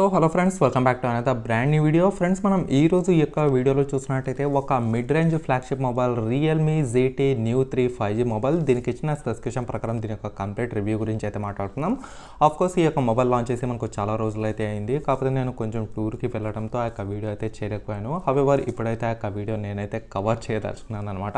So hello friends welcome back to అనేది brand new video friends మనం ఈ రోజు ఈ యొక్క వీడియోలో చూసినట్టయితే ఒక mid range flagship mobile Realme GT Neo three five G mobile దీనికి ఇచ్చిన స్పెసిఫికేషన్ ప్రకారం దీని యొక్క కంప్లీట్ రివ్యూ గురించి అయితే మాట్లాడుతున్నాం ఆఫ్ కోర్స్ ఈ యొక్క మొబైల్ లాంచ్ చేసి మనకు చాలా రోజులు అయితే అయింది. కాకపోతే నేను కొంచెం టూర్కి వెళ్ళడంతో ఆ యొక్క వీడియో అయితే చేయలేకపోయాను. హవెవర్ ఇప్పుడైతే ఆ యొక్క వీడియో నేనైతే కవర్ చేయదలుచుకున్నాను అనమాట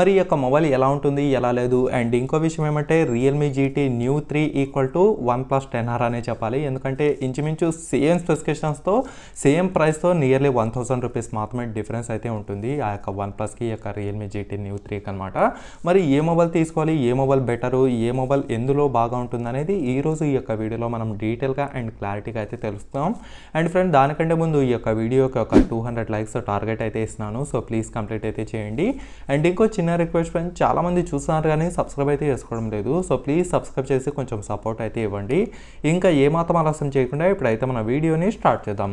మరి ఈ యొక్క మొబైల్ ఎలా ఉంటుంది ఎలా లేదు? అండ్ ఇంకో విషయం ఏమంటే Realme GT Neo three equal to OnePlus ten R అనే చెప్పాలి. ఎందుకంటే ఇంచుమించు సేమ్ స్పెసిఫికేషన్స్తో సేమ్ ప్రైస్తో నియర్లీ వన్ థౌసండ్ రూపీస్ మాత్రమే డిఫరెన్స్ అయితే ఉంటుంది. ఆ యొక్క వన్ ప్లస్కి ఈ యొక్క రియల్మీ జీటీ న్యూ త్రీకి అనమాట మరి ఏ మొబైల్ తీసుకోవాలి ఏ మొబైల్ బెటరు ఏ మొబైల్ ఎందులో బాగా ఉంటుంది అనేది ఈరోజు ఈ యొక్క వీడియోలో మనం డీటెయిల్గా అండ్ క్లారిటీగా అయితే తెలుస్తాం. అండ్ ఫ్రెండ్ దానికంటే ముందు ఈ యొక్క వీడియోకి ఒక టూ హండ్రెడ్ లైక్స్ టార్గెట్ అయితే ఇస్తున్నాను. సో ప్లీజ్ కంప్లీట్ అయితే చేయండి. అండ్ ఇంకో చిన్న రిక్వెస్ట్ ఫ్రెండ్ చాలామంది చూస్తున్నారు కానీ సబ్స్క్రైబ్ అయితే చేసుకోవడం లేదు. సో ప్లీజ్ సబ్స్క్రైబ్ చేసి కొంచెం సపోర్ట్ అయితే ఇవ్వండి. ఇంకా ఏమాత్రం ఆలస్యం చేయకుండా ఇప్పుడైతే మన వీడియోని స్టార్ట్ చేద్దాం.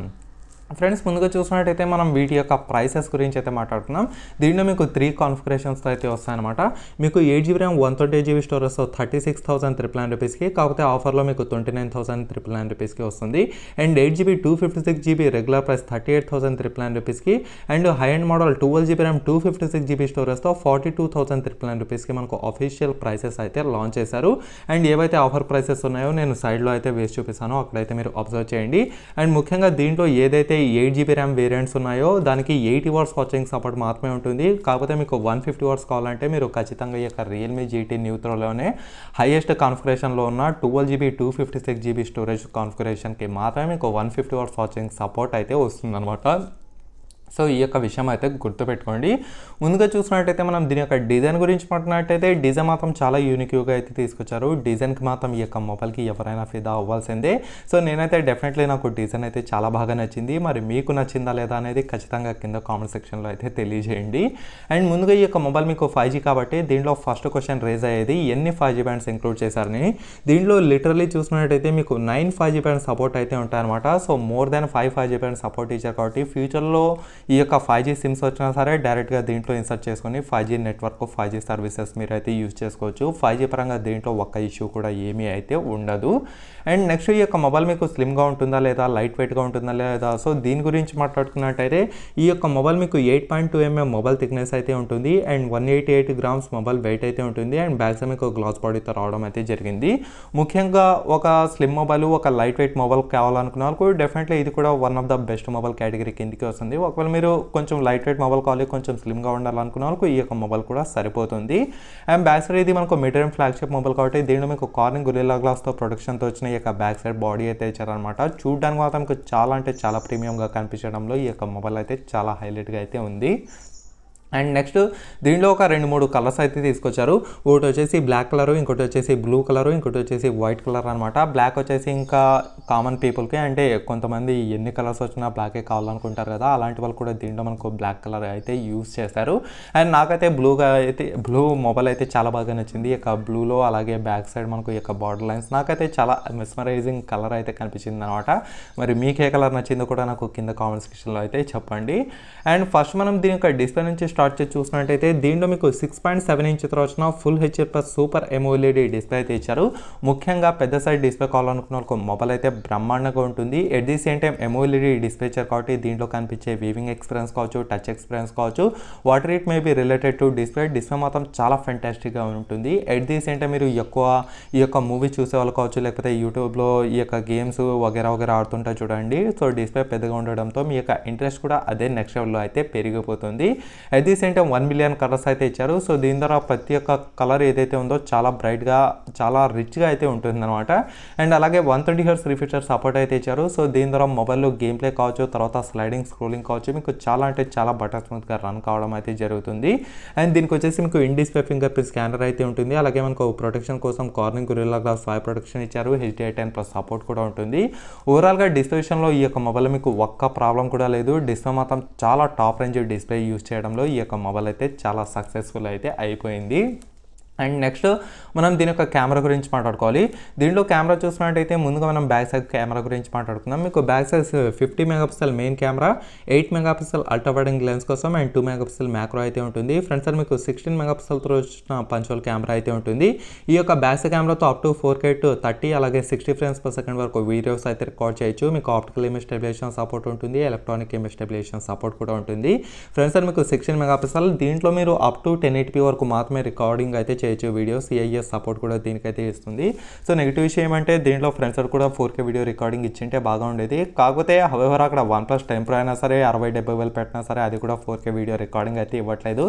ఫ్రెండ్స్ ముందుగా చూసినట్టయితే మనం వీటి యొక్క ప్రైసెస్ గురించి అయితే మాట్లాడుతున్నాం దీంట్లో మీకు త్రీ కాన్ఫిగరేషన్స్తో అయితే వస్తాయన్నమాట. మీకు eight GB RAM one twenty GB storage thirty six thousand triple nine రూపీస్కి కాకపోతే ఆఫర్లో మీకు twenty nine thousand triple nine రూపీస్కి వస్తుంది. And eight GB two fifty six GB regular price thirty eight thousand triple nine రూపీస్కి and high end model twelve GB RAM two fifty six GB స్టోరేజ్తో forty two thousand triple nine రూపీస్కి మనకు official prices అయితే launch చేశారు. And ఏవైతే offer prices ఉన్నాయో నేను సైడ్లో అయితే వేసి చూపిస్తాను. అక్కడైతే మీరు అబ్జర్వ్ చేయండి. అండ్ ముఖ్యంగా దీంట్లో ఏదైతే ఎయిట్ జీబీ ర్యామ్ వేరియంట్స్ ఉన్నాయో దానికి ఎయిటీ వాట్స్ వాచింగ్ సపోర్ట్ మాత్రమే ఉంటుంది. కాకపోతే మీకు వన్ ఫిఫ్టీ వాట్స్ కావాలంటే మీరు ఖచ్చితంగా ఈ యొక్క రియల్మీ జీటీ న్యూత్రోలోనే హైయెస్ట్ కాన్ఫిగరేషన్లో ఉన్న twelve GB two fifty six GB storage కాన్ఫిగరేషన్కి మాత్రమే మీకు one fifty watts charging support అయితే వస్తుందన్నమాట. సో ఈ యొక్క విషయం అయితే గుర్తుపెట్టుకోండి. ముందుగా చూసినట్టయితే మనం దీని యొక్క డిజైన్ గురించి మాట్లాడినట్టయితే డిజైన్ మాత్రం చాలా యూనిక్యూగా అయితే తీసుకొచ్చారు. డిజైన్కి మాత్రం ఈ యొక్క మొబైల్కి ఎవరైనా ఫిదా అవ్వాల్సిందే. సో నేనైతే డెఫినెట్లీ నాకు డిజైన్ అయితే చాలా బాగా నచ్చింది. మరి మీకు నచ్చిందా లేదా అనేది ఖచ్చితంగా కింద కామెంట్ సెక్షన్లో అయితే తెలియజేయండి. అండ్ ముందుగా ఈ యొక్క మొబైల్ మీకు ఫైవ్ జీ కాబట్టి దీంట్లో ఫస్ట్ క్వశ్చన్ రేజ్ అయ్యేది ఎన్ని ఫైవ్ జీ బ్యాండ్స్ ఇంక్లూడ్ చేశారని దీంట్లో లిటరలీ చూసినట్టయితే మీకు nine five G band support అయితే ఉంటాయన్నమాట. So more than five five G band support ఇచ్చారు కాబట్టి ఫ్యూచర్లో ఈ యొక్క ఫైవ్ జీ సిమ్స్ వచ్చినా సరే డైరెక్ట్గా దీంట్లో ఇన్సర్ట్ చేసుకొని five G network five G services మీరు అయితే యూజ్ చేసుకోవచ్చు. ఫైవ్ జీ పరంగా దీంట్లో ఒక్క ఇష్యూ కూడా ఏమీ అయితే ఉండదు. అండ్ నెక్స్ట్ ఈ యొక్క మొబైల్ మీకు స్లిమ్గా ఉంటుందా లేదా లైట్ వెయిట్గా ఉంటుందా లేదా? సో దీని గురించి మాట్లాడుకున్నట్టయితే ఈ యొక్క మొబైల్ మీకు eight point two mm mobile thickness అయితే ఉంటుంది. And one eighty eight grams mobile weight అయితే ఉంటుంది. అండ్ బ్యాగ్స్ మీకు గ్లాస్ బాడీతో రావడం అయితే జరిగింది. ముఖ్యంగా ఒక స్లిమ్ మొబైల్ ఒక లైట్ వెయిట్ మొబైల్ కావాలనుకున్న వాళ్ళకు డెఫినెట్లీ ఇది కూడా one of the best mobile category కిందికి వస్తుంది. ఒకవేళ మీరు కొంచెం లైట్ వెయిట్ మొబైల్ కావాలి కొంచెం స్లిమ్గా ఉండాలనుకున్న వాళ్ళకు ఈ యొక్క మొబైల్ కూడా సరిపోతుంది. అండ్ బ్యాక్ సైడ్ ఇది మనకు మీడియం ఫ్లాగ్షిప్ మొబైల్ కాబట్టి దీనిలో మీకు కార్నింగ్ గురిల్లా గ్లాస్తో ప్రొడక్షన్తో వచ్చిన ఈ యొక్క బ్యాక్ సైడ్ బాడీ అయితే ఇచ్చారనమాట చూడడానికి మాత్రం మీకు చాలా అంటే చాలా ప్రీమియంగా కనిపించడంలో ఈ యొక్క మొబైల్ అయితే చాలా హైలైట్గా అయితే ఉంది. అండ్ నెక్స్ట్ దీనిలో ఒక రెండు మూడు కలర్స్ అయితే తీసుకొచ్చారు. ఒకటి వచ్చేసి బ్లాక్ కలర్ ఇంకోటి వచ్చేసి బ్లూ కలరు ఇంకోటి వచ్చేసి వైట్ కలర్ అనమాట బ్లాక్ వచ్చేసి ఇంకా కామన్ పీపుల్కి అంటే కొంతమంది ఎన్ని కలర్స్ వచ్చినా బ్లాకే కావాలనుకుంటారు కదా అలాంటి వాళ్ళు కూడా దీంట్లో మనకు బ్లాక్ కలర్ అయితే యూస్ చేస్తారు. అండ్ నాకైతే బ్లూగా అయితే బ్లూ మొబైల్ అయితే చాలా బాగా నచ్చింది. ఇక బ్లూలో అలాగే బ్యాక్ సైడ్ మనకు ఈ యొక్క బార్డర్ లైన్స్ నాకైతే చాలా మెస్మరైజింగ్ కలర్ అయితే కనిపించింది అనమాట మరి మీకు ఏ కలర్ నచ్చిందో కూడా నాకు కింద కామెంట్ సెక్షన్లో అయితే చెప్పండి. అండ్ ఫస్ట్ మనం దీని యొక్క డిస్ప్లే నుంచి స్టార్ట్ చేసి చూసినట్టయితే దీంట్లో మీకు సిక్స్ పాయింట్ సెవెన్ ఇంచ్ వచ్చిన full HD plus super AMOLED display అయితే ఇచ్చారు. ముఖ్యంగా పెద్ద సైజ్ డిస్ప్లే కావాలనుకున్న వాళ్ళకు మొబైల్ అయితే బ్రహ్మాండంగా ఉంటుంది. At the same time AMOLED display ఇచ్చారు కాబట్టి దీంట్లో కనిపించే వీవింగ్ ఎక్స్పీరియన్స్ కావచ్చు టచ్ ఎక్స్పీరియన్స్ కావచ్చు water it may be related to display display మాత్రం చాలా ఫెంటాస్టిక్గా ఉంటుంది. ఎట్ ది సేమ్ టైం మీరు ఎక్కువ ఈ యొక్క మూవీ చూసే వాళ్ళు కావచ్చు లేకపోతే యూట్యూబ్లో ఈ యొక్క గేమ్స్ వగేరా వగేరా ఆడుతుంటా చూడండి. సో డిస్ప్లే పెద్దగా ఉండడంతో మీ యొక్క ఇంట్రెస్ట్ కూడా అదే నెక్స్ట్ లెవెల్లో అయితే పెరిగిపోతుంది. At the same one million colours అయితే ఇచ్చారు. సో దీని ద్వారా ప్రతి ఒక్క కలర్ ఏదైతే ఉందో చాలా బ్రైట్గా చాలా రిచ్గా అయితే ఉంటుందన్నమాట. అండ్ అలాగే one twenty hertz refresher support అయితే ఇచ్చారు. సో దీని ద్వారా మొబైల్లో గేమ్ ప్లే కావచ్చు తర్వాత స్లైడింగ్ స్క్రోలింగ్ కావచ్చు మీకు చాలా అంటే చాలా బటర్ స్మూత్గా రన్ కావడం అయితే జరుగుతుంది. అండ్ దీనికి వచ్చేసి మీకు in display finger print scanner అయితే ఉంటుంది. అలాగే మనకు ప్రొటెక్షన్ కోసం Corning Gorilla glass five protection ఇచ్చారు. హెచ్డిఐ టెన్ ప్లస్ సపోర్ట్ కూడా ఉంటుంది. ఓవరాల్గా డిస్ప్లే ఈ యొక్క మొబైల్ మీకు ఒక్క ప్రాబ్లం కూడా లేదు. డిస్ప్లే మాత్రం చాలా టాప్ రేంజ్ డిస్ప్లే యూస్ చేయడంలో ఈ యొక్క మొబైల్ అయితే చాలా సక్సెస్ఫుల్ అయితే అయిపోయింది. అండ్ నెక్స్ట్ మనం దీని యొక్క కెమెరా గురించి మాట్లాడుకోవాలి. దీంట్లో కెమెరా చూసినట్టయితే ముందుగా మనం బ్యాక్ సైడ్ కెమెరా గురించి మాట్లాడుకుందాం. మీకు back side fifty megapixel main camera eight megapixel ultra wide angle lens కోసం అండ్ టూ మెగాపిక్సెల్ మ్యాక్రో అయితే ఉంటుంది. ఫ్రంట్ సైడ్ మీకు సిక్స్టీన్ మెగాపిక్సెల్తో వచ్చిన పంచోల్ కెమెరా అయితే ఉంటుంది. ఈ యొక్క బ్యాక్ సైడ్ కెమెరాతో up to four K to thirty అలాగే సిక్స్టీ ఫ్రేమ్స్ పర్ సెకండ్ వరకు వీడియోస్ అయితే రికార్డ్ చేయొచ్చు. మీకు ఆప్టికల్ ఇమేజ్ స్టెబిలేషన్ సపోర్ట్ ఉంటుంది. ఎలక్ట్రానిక్ ఇమేజ్ స్టెబిలేషన్ సపోర్ట్ కూడా ఉంటుంది. ఫ్రంట్ సైడ్ మీకు సిక్స్టీన్ మెగాపిక్సెల్ దీంట్లో మీరు అప్ టు టెన్ ఎయిటీ వరకు మాత్రమే రికార్డింగ్ అయితే చేయొచ్చు. వీడియో సిఐఎస్ సపోర్ట్ కూడా దీనికైతే ఇస్తుంది. సో నెగిటివ్ విషయం ఏమంటే దీంట్లో ఫ్రెండ్స్ కూడా ఫోర్ కే వీడియో రికార్డింగ్ ఇచ్చింటే బాగా ఉండేది. కాకపోతే హవెవర్ అక్కడ వన్ ప్లస్ టెంపర్ అయినా సరే అరవై డెబ్బై వేలు పెట్టినా సరే అది కూడా ఫోర్ కే వీడియో రికార్డింగ్ అయితే ఇవ్వట్లేదు.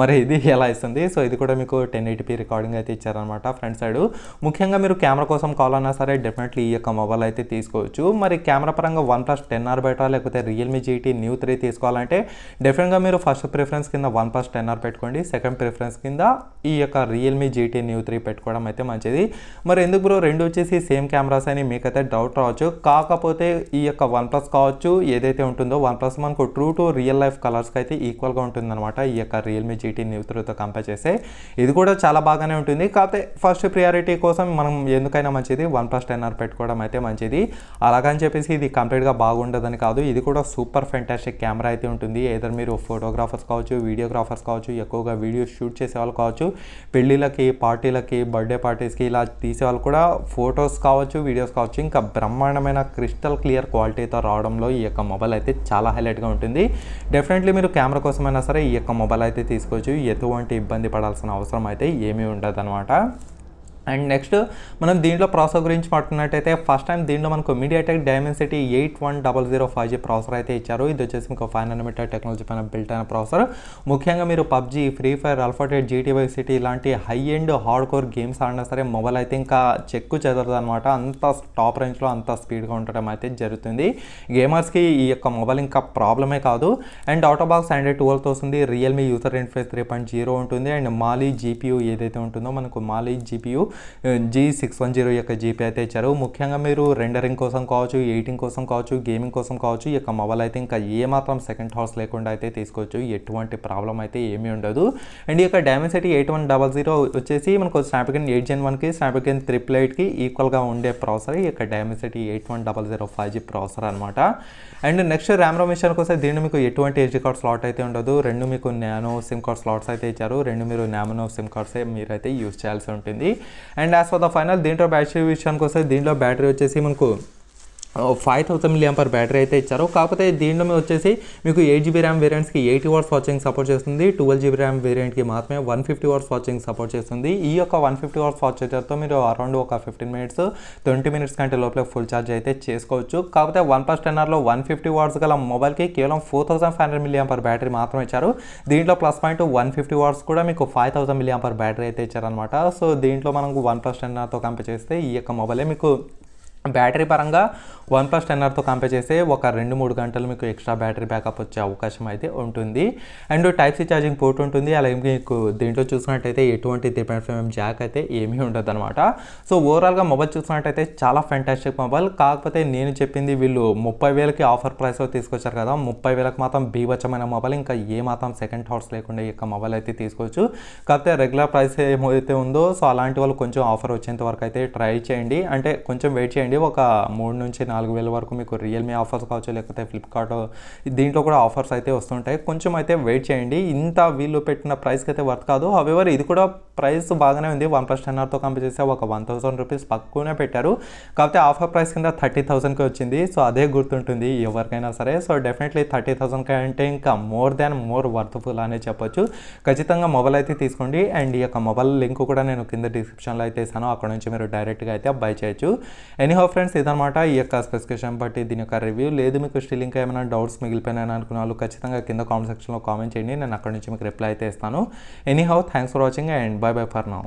మరి ఇది ఎలా ఇస్తుంది? సో ఇది కూడా మీకు టెన్ ఎయిటీపీ రికార్డింగ్ అయితే ఇచ్చారనమాట ఫ్రంట్ సైడ్ ముఖ్యంగా మీరు కెమెరా కోసం కావాలన్నా సరే డెఫినెట్లీ ఈ యొక్క మొబైల్ అయితే తీసుకోవచ్చు. మరి కెమెరా పరంగా OnePlus ten R better లేకపోతే రియల్మీ జీటీ న్యూ త్రీ తీసుకోవాలంటే డెఫినెట్గా మీరు ఫస్ట్ ప్రిఫరెన్స్ కింద వన్ ప్లస్ టెన్ ఆర్ పెట్టుకోండి. సెకండ్ ప్రిఫరెన్స్ కింద ఈ యొక్క రియల్మీ జీటీ న్యూ త్రీ పెట్టుకోవడం అయితే మంచిది. మరి ఎందుకు బ్రో? రెండు వచ్చేసి సేమ్ కెమెరాస్ అని మీకైతే డౌట్ రావచ్చు. కాకపోతే ఈ యొక్క వన్ ప్లస్ కావచ్చు ఏదైతే ఉంటుందో వన్ ప్లస్ మనకు ట్రూ టు రియల్ లైఫ్ కలర్స్కి అయితే ఈక్వల్గా ఉంటుందన్నమాట ఈ యొక్క రియల్మీ జీటీ న్యూ త్రీతో కంపేర్ చేస్తే. ఇది కూడా చాలా బాగానే ఉంటుంది. కాకపోతే ఫస్ట్ ప్రియారిటీ కోసం మనం ఎందుకైనా మంచిది వన్ ప్లస్ టెన్ ఆర్ పెట్టుకోవడం అయితే మంచిది. అలాగని చెప్పేసి ఇది కంప్లీట్గా బాగుండదని కాదు. ఇది కూడా సూపర్ ఫెంటాస్టిక్ కెమెరా అయితే ఉంటుంది. ఏదైనా మీరు ఫోటోగ్రాఫర్స్ కావచ్చు వీడియోగ్రాఫర్స్ కావచ్చు ఎక్కువగా వీడియో షూట్ చేసే వాళ్ళు కావచ్చు. పెళ్ళిళ్ళకి పార్టీలకి బర్త్డే పార్టీస్కి ఇలా తీసే వాళ్ళు కూడా ఫొటోస్ కావచ్చు వీడియోస్ కావచ్చు ఇంకా బ్రహ్మాండమైన క్రిస్టల్ క్లియర్ క్వాలిటీతో రావడంలో ఈ యొక్క మొబైల్ అయితే చాలా హైలైట్గా ఉంటుంది. డెఫినెట్లీ మీరు కెమెరా కోసమైనా సరే ఈ యొక్క మొబైల్ అయితే తీసుకోవచ్చు. ఎటువంటి ఇబ్బంది పడాల్సిన అవసరం అయితే ఏమీ ఉండదు అండ్ నెక్స్ట్ మనం దీంట్లో ప్రాసెసర్ గురించి మాట్లాడుకున్నట్టయితే ఫస్ట్ టైం దీంట్లో మనకు MediaTek Dimensity eight one double zero five G processor అయితే ఇచ్చారు. ఇది వచ్చేసి మీకు ఫైవ్ నానోమీటర్ టెక్నాలజీ పైన బిల్ట్ అయిన ప్రాసెసర్. ముఖ్యంగా మీరు పబ్జీ ఫ్రీ ఫైర్ అల్ఫాటెడ్ జీటీవై సిటీ ఇలాంటి high end hard core games ఆడినా సరే మొబైల్ అయితే ఇంకా చెక్కు చెదరదు అనమాట అంత టాప్ రేంజ్లో అంత స్పీడ్గా ఉండటం అయితే జరుగుతుంది. గేమర్స్కి ఈ యొక్క మొబైల్ ఇంకా ప్రాబ్లమే కాదు. అండ్ అవుట్ బాక్స్ ఆండ్రాయిడ్ ట్వెల్వ్తో వస్తుంది. Realme user interface three point zero ఉంటుంది. అండ్ మాలీ జీపీయూ ఏదైతే ఉంటుందో మనకు Mali GPU G six one zero యొక్క జీపీ అయితే ఇచ్చారు. ముఖ్యంగా మీరు రెండరింగ్ కోసం కావచ్చు ఎయిటింగ్ కోసం కావచ్చు గేమింగ్ కోసం కావచ్చు ఈ యొక్క మొబైల్ అయితే ఇంకా ఏమాత్రం సెకండ్ హార్స్ లేకుండా అయితే తీసుకోవచ్చు. ఎటువంటి ప్రాబ్లం అయితే ఏమీ ఉండదు. అండ్ ఈ యొక్క Dimensity eight one double zero వచ్చేసి మనకు స్నాప్డ్రాగన్ ఎయిట్ జెన్ వన్కి స్నాప్డ్రాగన్ త్రిపుల్ ఎయిట్కి ఈక్వల్గా ఉండే ప్రాసెసర్ ఈ యొక్క Dimensity eight one double zero five G processor అనమాట అండ్ నెక్స్ట్ ర్యామ్ రోమ్ విషయానికి వస్తే దీన్ని మీకు ఎటువంటి ఎస్డి కార్డ్ స్లాట్ అయితే ఉండదు. రెండు మీకు నానో సిమ్ కార్డ్ స్లాట్స్ అయితే ఇచ్చారు. రెండు మీరు నానో సిమ్ కార్డ్సే మీరైతే యూస్ చేయాల్సి ఉంటుంది. And as for the final దీంట్లో బ్యాటరీ విషయానికి వస్తే దీంట్లో బ్యాటరీ వచ్చేసి మనకు five thousand milliampere battery అయితే ఇచ్చారు. కాకపోతే దీంట్లో మీరు వచ్చేసి మీకు ఎయిట్ జీబీ ర్యామ్ వేరియంట్స్కి ఎయిటీ వాట్స్ వాచింగ్ సపోర్ట్ చేస్తుంది. ట్వెల్వ్ జీబీ ర్యామ్ వేరియంట్కి మాత్రమే one fifty watts charging support చేస్తుంది. ఈ యొక్క వన్ ఫిఫ్టీ వాట్స్ వాచ్ చార్జర్తో మీరు అరౌండ్ ఒక ఫిఫ్టీన్ మినిట్స్ ట్వంటీ మినిట్స్ కంటే లోపల ఫుల్ ఛార్జ్ అయితే చేసుకోవచ్చు. కాకపోతే వన్ ప్లస్ టెన్ ఆర్లో వన్ ఫిఫ్టీ వాట్స్ గల మొబైల్కి కేవలం four thousand five hundred milliampere battery మాత్రం ఇచ్చారు. దీంట్లో plus point one fifty watts కూడా మీకు ఫైవ్ థౌసండ్ మిలియం పర్ బ్యాటరీ అయితే ఇచ్చారనమాట సో దీంట్లో మనకు వన్ ప్లస్ టెన్ ఆర్తో కంపేర్ చేస్తే ఈ యొక్క మొబైలే మీకు బ్యాటరీ పరంగా వన్ ప్లస్ టెన్ఆర్తో కంపేర్ చేస్తే ఒక రెండు మూడు గంటలు మీకు ఎక్స్ట్రా బ్యాటరీ బ్యాకప్ వచ్చే అవకాశం అయితే ఉంటుంది. And type C charging port ఉంటుంది. అలాగే మీకు దీంట్లో చూసినట్టయితే ఎటువంటి త్రీ పాయింట్ ఫైవ్ జాక్ అయితే ఏమీ ఉండదు అనమాట సో ఓవరాల్గా మొబైల్ చూసినట్టయితే చాలా ఫెంటాస్టిక్ మొబైల్. కాకపోతే నేను చెప్పింది వీళ్ళు ముప్పై వేలకి ఆఫర్ ప్రైస్లో తీసుకొచ్చారు కదా ముప్పై వేలకు మాత్రం బీభత్సమైన మొబైల్. ఇంకా ఏ మాత్రం సెకండ్ థాట్స్ లేకుండా ఈ యొక్క మొబైల్ అయితే తీసుకోవచ్చు. కాకపోతే రెగ్యులర్ ప్రైస్ ఏమైతే ఉందో సో అలాంటి వాళ్ళు కొంచెం ఆఫర్ వచ్చేంత వరకు అయితే ట్రై చేయండి. అంటే కొంచెం వెయిట్ చేయండి. ఒక మూడు నుంచి నాలుగు వేల వరకు మీకు రియల్మీ ఆఫర్స్ కావచ్చు లేకపోతే ఫ్లిప్కార్ట్ దీంట్లో కూడా ఆఫర్స్ అయితే వస్తుంటాయి. కొంచెం అయితే వెయిట్ చేయండి. ఇంత వీళ్ళు పెట్టిన ప్రైస్కి అయితే వర్త్ కాదు. హవెవర్ ఇది కూడా ప్రైస్ బాగానే ఉంది. వన్ ప్లస్ టెన్ ఆర్తో కంపేర్ చేస్తే ఒక వన్ థౌసండ్ రూపీస్ పక్కునే పెట్టారు. కాకపోతే ఆఫర్ ప్రైస్ కింద థర్టీ థౌసండ్కి వచ్చింది. సో అదే గుర్తుంటుంది ఎవరికైనా సరే. సో డెఫినెట్లీ థర్టీ థౌసండ్ కంటే ఇంకా మోర్ దాన్ మోర్ వర్త్ఫుల్ అనే చెప్పొచ్చు. ఖచ్చితంగా మొబైల్ అయితే తీసుకోండి. అండ్ ఈ యొక్క మొబైల్ లింక్ కూడా నేను కింద డిస్క్రిప్షన్లో అయితే ఇస్తాను. అక్కడ నుంచి మీరు డైరెక్ట్గా అయితే బై చేయొచ్చు. ఎనీహౌ ఫ్రెండ్స్ ఇదనమాట ఈ యొక్క స్పెసిఫికేషన్ బట్టి దీని యొక్క రివ్యూ లేదు మీకు స్టిల్ ఇంకా ఏమైనా డౌట్స్ మిగిలిపోయినాయని అనుకున్న వాళ్ళు ఖచ్చితంగా కింద కామెంట్ సెక్షన్లో కామెంట్ చేయండి. నేను అక్కడ నుంచి మీకు రిప్లై అయితే ఇస్తాను. Anyhow thanks for watching and bye bye for now